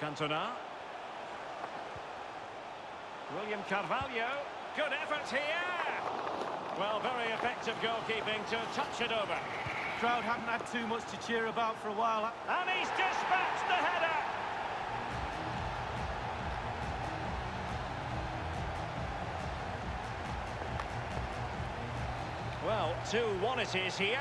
Cantona. William Carvalho. Good effort here. Well, very effective goalkeeping to touch it over. Crowd haven't had too much to cheer about for a while. And he's dispatched the header. Well, 2-1 it is here.